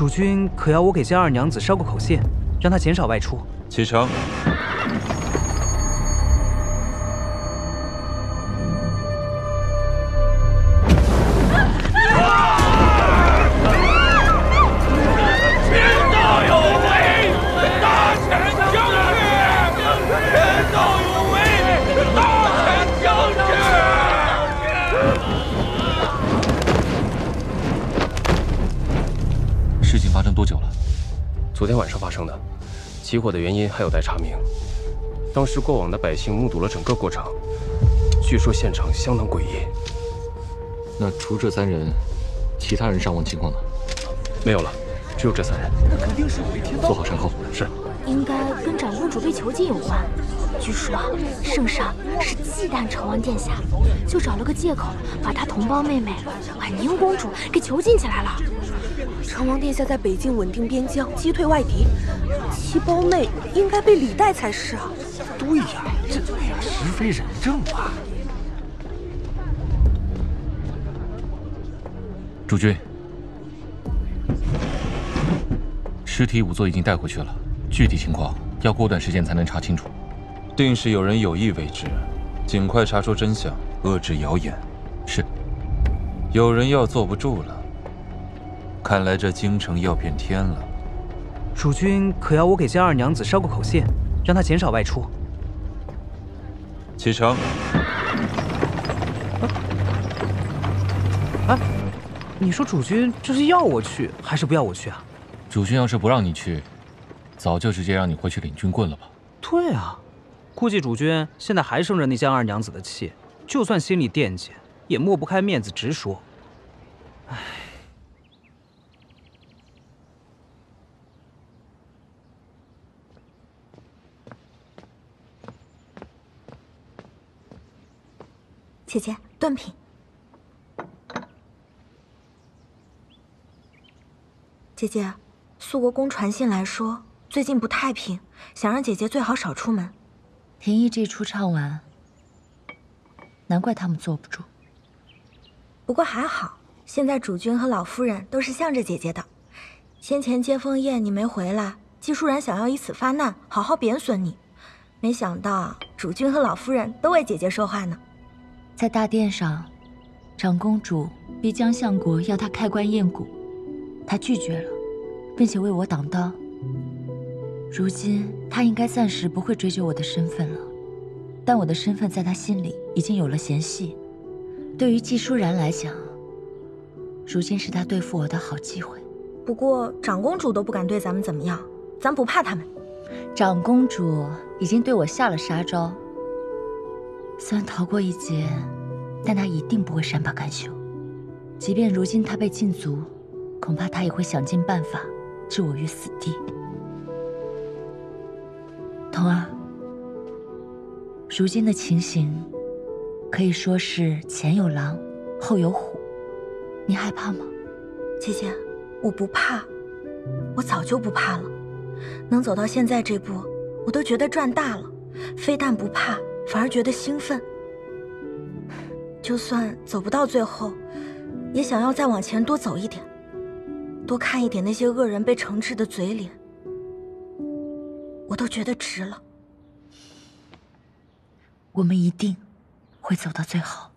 主君可要我给江二娘子捎个口信，让她减少外出。启程。昨天晚上发生的起火的原因还有待查明。当时过往的百姓目睹了整个过程，据说现场相当诡异。那除这三人，其他人伤亡情况呢？没有了，只有这三人。那肯定是有一天做好善后。是。应该跟长公主被囚禁有关。据说啊，圣上是忌惮成王殿下，就找了个借口把他同胞妹妹婉宁公主给囚禁起来了。成王殿下在北境稳定边疆，击退外敌，七胞妹应该被礼待才是啊。对呀，这实非人证啊。主君，尸体仵作已经带回去了，具体情况要过段时间才能查清楚。定是有人有意为之，尽快查出真相，遏制谣言。是。有人要坐不住了。看来这京城要变天了。主君可要我给江二娘子捎个口信，让她减少外出。启程。啊，你说主君这是要我去，还是不要我去啊？主君要是不让你去，早就直接让你回去领军棍了吧？对啊，估计主君现在还生着那江二娘子的气，就算心里惦记，也抹不开面子直说。唉。姐姐，断品。姐姐，肃国公传信来说，最近不太平，想让姐姐最好少出门。廷义这出唱完，难怪他们坐不住。不过还好，现在主君和老夫人都是向着姐姐的。先前接风宴你没回来，季舒然想要以此发难，好好贬损你，没想到主君和老夫人都为姐姐说话呢。在大殿上，长公主逼江相国要她开棺验骨，他拒绝了，并且为我挡刀。如今他应该暂时不会追究我的身份了，但我的身份在他心里已经有了嫌隙。对于季舒然来讲，如今是他对付我的好机会。不过长公主都不敢对咱们怎么样，咱不怕他们。长公主已经对我下了杀招。虽然逃过一劫，但她一定不会善罢甘休。即便如今她被禁足，恐怕她也会想尽办法置我于死地。童儿，如今的情形可以说是前有狼，后有虎，你害怕吗？姐姐，我不怕，我早就不怕了。能走到现在这步，我都觉得赚大了。非但不怕。反而觉得兴奋，就算走不到最后，也想要再往前多走一点，多看一点那些恶人被惩治的嘴脸，我都觉得值了。我们一定会走到最后。